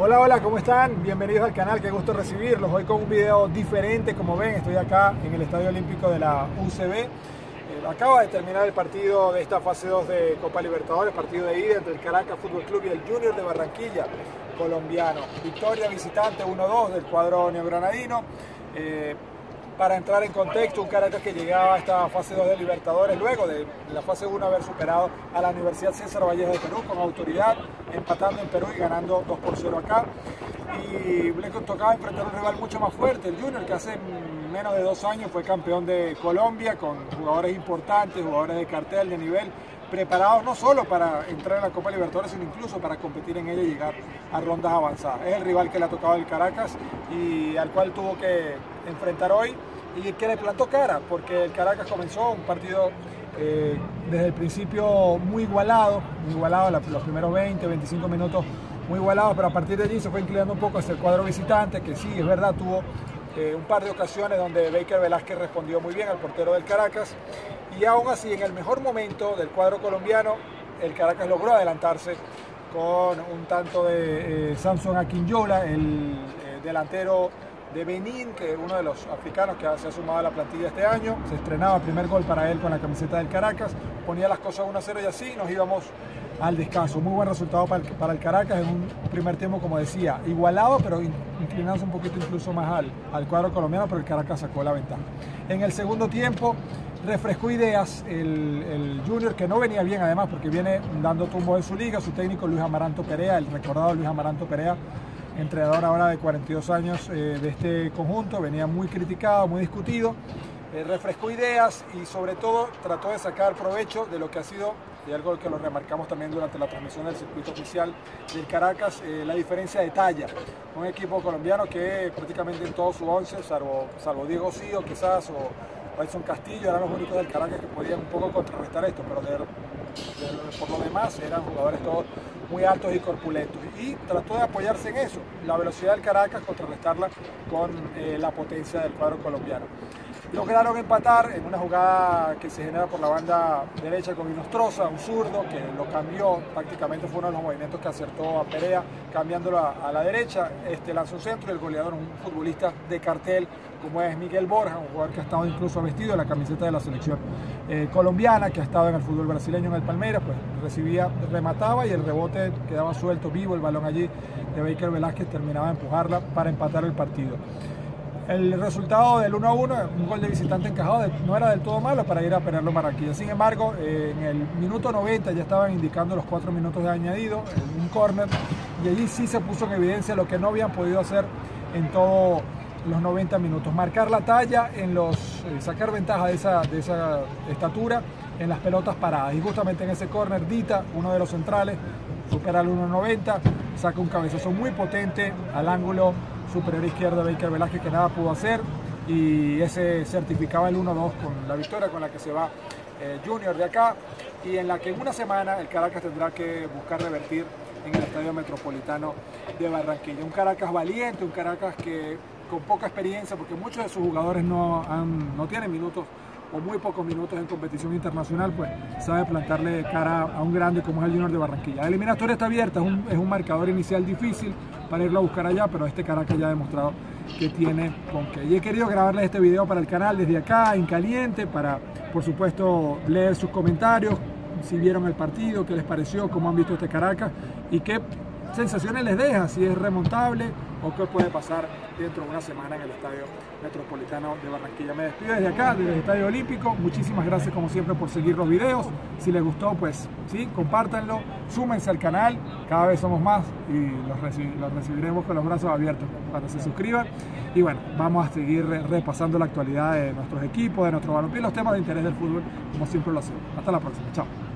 Hola, hola, ¿cómo están? Bienvenidos al canal, qué gusto recibirlos. Hoy con un video diferente, como ven, estoy acá en el Estadio Olímpico de la UCB. Eh, acaba de terminar el partido de esta fase 2 de Copa Libertadores, partido de ida entre el Caracas Fútbol Club y el Junior de Barranquilla, colombiano. Victoria visitante 1-2 del cuadro neogranadino. Eh, para entrar en contexto, un Caracas que llegaba a esta fase 2 de Libertadores luego de la fase 1 haber superado a la Universidad César Vallejo de Perú con autoridad, empatando en Perú y ganando 2 por 0 acá. Y le tocaba enfrentar un rival mucho más fuerte, el Junior, que hace menos de dos años fue campeón de Colombia con jugadores importantes, jugadores de cartel, de nivel, preparados no solo para entrar en la Copa Libertadores, sino incluso para competir en ella y llegar a rondas avanzadas. Es el rival que le ha tocado el Caracas y al cual tuvo que enfrentar hoy y que le plantó cara, porque el Caracas comenzó un partido eh, desde el principio muy igualado, muy igualado, los primeros 20, 25 minutos muy igualado, pero a partir de allí se fue inclinando un poco hacia el cuadro visitante, que sí, es verdad, tuvo eh, un par de ocasiones donde Baker Velázquez respondió muy bien al portero del Caracas, y aún así, en el mejor momento del cuadro colombiano, el Caracas logró adelantarse con un tanto de eh, Samson Aquinyola, el delantero de Benín, que es uno de los africanos que se ha sumado a la plantilla este año. Se estrenaba el primer gol para él con la camiseta del Caracas, ponía las cosas 1-0 y así nos íbamos al descanso. Muy buen resultado para el, Caracas en un primer tiempo, como decía, igualado, pero inclinándose un poquito incluso más al, al cuadro colombiano, pero el Caracas sacó la ventaja. En el segundo tiempo refrescó ideas el, el, Junior, que no venía bien además, porque viene dando tumbo en su liga, su técnico Luis Amaranto Perea, el recordado Luis Amaranto Perea, entrenador ahora de 42 años eh, de este conjunto, venía muy criticado, muy discutido, eh, refrescó ideas y sobre todo trató de sacar provecho de lo que ha sido, y algo que lo remarcamos también durante la transmisión del circuito oficial del Caracas, eh, la diferencia de talla. Un equipo colombiano que prácticamente en todo su once, salvo, salvo Diego Sío quizás o Edson Castillo, eran los únicos del Caracas que podían un poco contrarrestar esto, pero por lo demás eran jugadores todos muy altos y corpulentos. Y trató de apoyarse en eso, la velocidad del Caracas, contrarrestarla con eh, la potencia del cuadro colombiano. Lograron empatar en una jugada que se genera por la banda derecha con Inostroza, un zurdo que lo cambió, prácticamente fue uno de los movimientos que acertó a Perea, cambiándolo a, la derecha. Este lanzó un centro y el goleador, un futbolista de cartel como es Miguel Borja, un jugador que ha estado incluso vestido de la camiseta de la selección eh, colombiana, que ha estado en el fútbol brasileño en el Palmeiras, pues recibía, remataba y el rebote quedaba suelto, vivo el balón allí de Baker Velázquez, terminaba de empujarla para empatar el partido. El resultado del 1 a 1, un gol de visitante encajado, no era del todo malo para ir a perderlo Marraquilla. Sin embargo, eh, en el minuto 90 ya estaban indicando los 4 minutos de añadido, un córner, y allí sí se puso en evidencia lo que no habían podido hacer en todos los 90 minutos. Marcar la talla, en los, eh, sacar ventaja de esa, de esa estatura en las pelotas paradas. Y justamente en ese córner, Dita, uno de los centrales, supera el 1.90, saca un cabezazo muy potente al ángulo superior izquierda Baker Velázquez que nada pudo hacer y ese certificaba el 1-2 con la victoria con la que se va eh, Junior de acá y en la que en una semana el Caracas tendrá que buscar revertir en el Estadio Metropolitano de Barranquilla. Un Caracas valiente, un Caracas que con poca experiencia, porque muchos de sus jugadores no, no tienen minutos o muy pocos minutos en competición internacional, pues sabe plantarle cara a un grande como es el Junior de Barranquilla. La eliminatoria está abierta, es un, marcador inicial difícil para irlo a buscar allá, pero este Caracas ya ha demostrado que tiene con qué. Y he querido grabarles este video para el canal desde acá, en caliente, para por supuesto leer sus comentarios, si vieron el partido, qué les pareció, cómo han visto este Caracas y qué sensaciones les deja, si es remontable o qué puede pasar dentro de una semana en el Estadio Metropolitano de Barranquilla. Me despido desde acá, desde el Estadio Olímpico. Muchísimas gracias como siempre por seguir los videos. Si les gustó, pues sí, compártanlo, súmense al canal, cada vez somos más y los, recibiremos con los brazos abiertos cuando se suscriban. Y bueno, vamos a seguir repasando la actualidad de nuestros equipos, de nuestro balompié, los temas de interés del fútbol, como siempre lo hacemos. Hasta la próxima, chao.